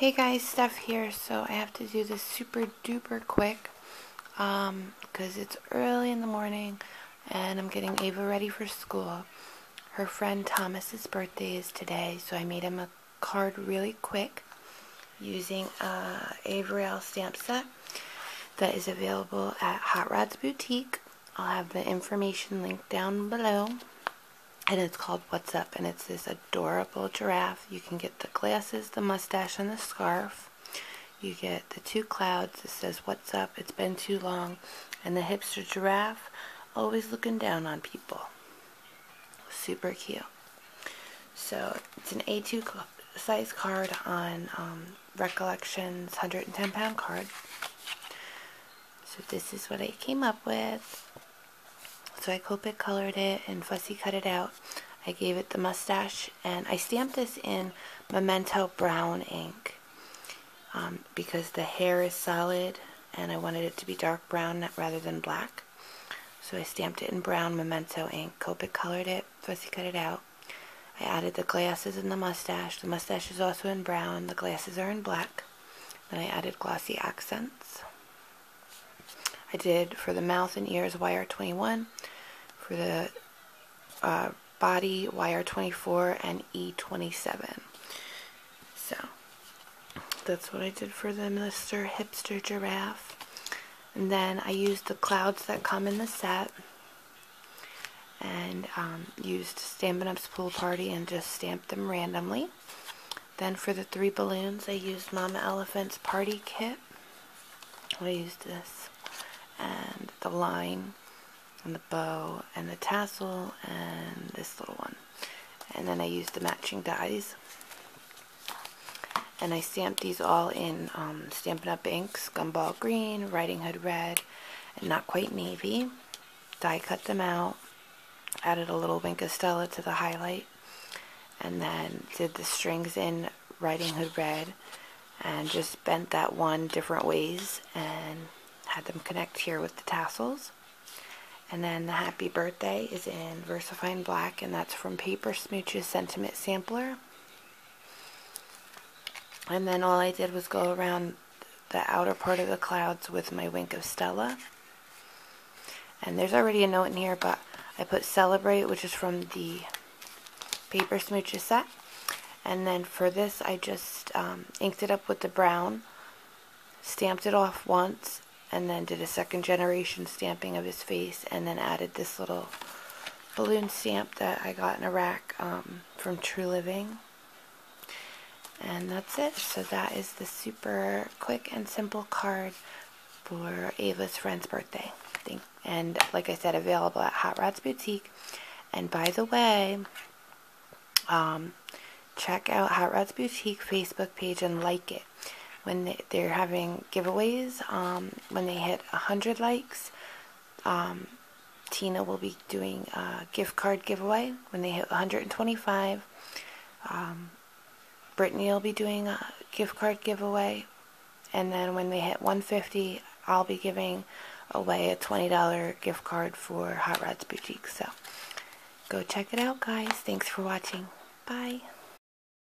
Hey guys, Steph here. So I have to do this super duper quick um, because it's early in the morning and I'm getting Ava ready for school. Her friend Thomas's birthday is today, so I made him a card really quick using a Avery Elle stamp set that is available at Hot Rods Boutique. I'll have the information linked down below and it's called What's Up, and it's this adorable giraffe. You can get the glasses, the mustache, and the scarf. You get the two clouds that says What's Up, it's been too long, and the hipster giraffe always looking down on people. Super cute. So it's an A2 size card on um, Recollections 110 pound card. So this is what I came up with. So I Copic colored it and fussy cut it out. I gave it the mustache and I stamped this in Memento Brown ink um, because the hair is solid and I wanted it to be dark brown rather than black. So I stamped it in brown Memento ink, Copic colored it, fussy cut it out. I added the glasses and the mustache. The mustache is also in brown, the glasses are in black. Then I added glossy accents. I did for the mouth and ears YR21, for the uh, body YR24 and E27. So that's what I did for the Mr. Hipster Giraffe. And then I used the clouds that come in the set and um, used Stampin' Up's Pool Party and just stamped them randomly. Then for the three balloons, I used Mama Elephant's Party Kit. I used this and the line and the bow and the tassel and this little one and then I used the matching dies and I stamped these all in um, Stampin' Up! inks, Gumball Green, Riding Hood Red, and Not Quite Navy. Die cut them out, added a little Wink of Stella to the highlight, and then did the strings in Riding Hood Red, and just bent that one different ways, and had them connect here with the tassels. And then the happy birthday is in VersaFine Black, and that's from Paper Smooches Sentiment Sampler. And then all I did was go around the outer part of the clouds with my Wink of Stella. And there's already a note in here, but I put Celebrate, which is from the Paper Smooches set. And then for this, I just um, inked it up with the brown, stamped it off once, and then did a second generation stamping of his face and then added this little balloon stamp that I got in a rack um, from True Living. And that's it. So that is the super quick and simple card for Ava's friend's birthday. And like I said, available at Hot Rods Boutique. And by the way, um, check out Hot Rods Boutique Facebook page and like it when they, they're having giveaways. Um, when they hit 100 likes, um, Tina will be doing a gift card giveaway. When they hit 125, um, Brittany will be doing a gift card giveaway. And then when they hit 150, I'll be giving away a $20 gift card for Hot Rods Boutique. So go check it out, guys. Thanks for watching. Bye.